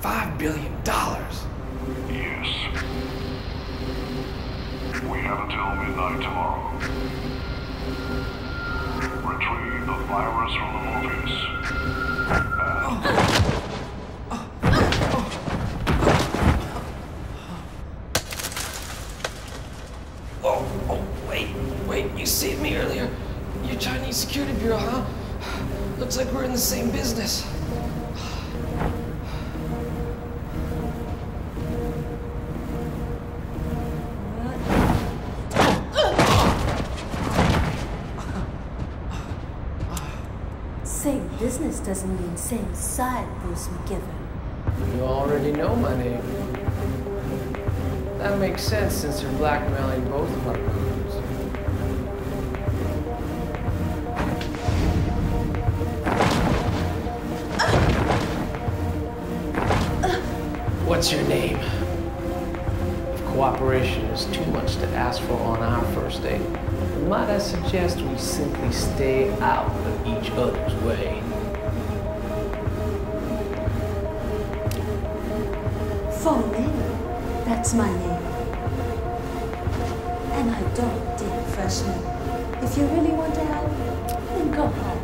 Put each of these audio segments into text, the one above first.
Five billion dollars. Yes. We have until midnight tomorrow. Retrieve the virus from the Morpheus. Oh, Same business doesn't mean same side, Bruce McGivern. You already know my name. That makes sense since you're blackmailing both of our groups. What's your name? Cooperation is too much to ask for on our first date, might I suggest we simply stay out of each other's way? Phonemaker, that's my name. And I don't deal freshmen. If you really want to help, then go home.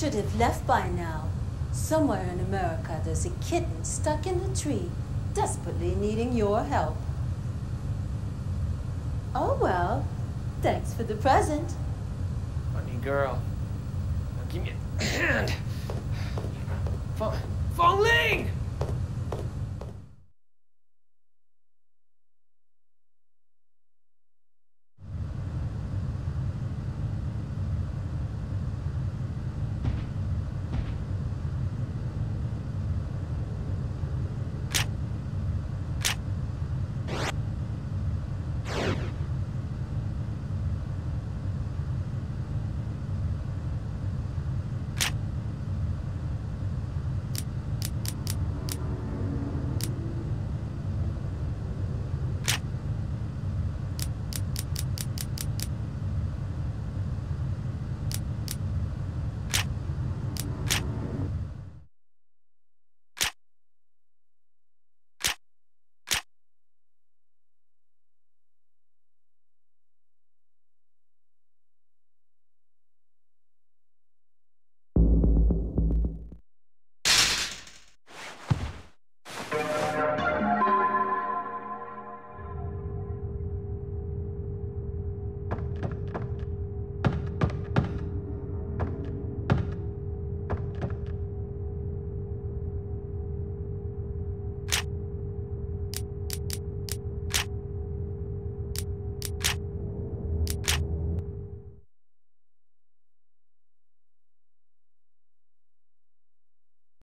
Should have left by now. Somewhere in America, there's a kitten stuck in a tree, desperately needing your help. Oh well, thanks for the present. Funny girl. Now give me a hand. Fong, Fong Ling!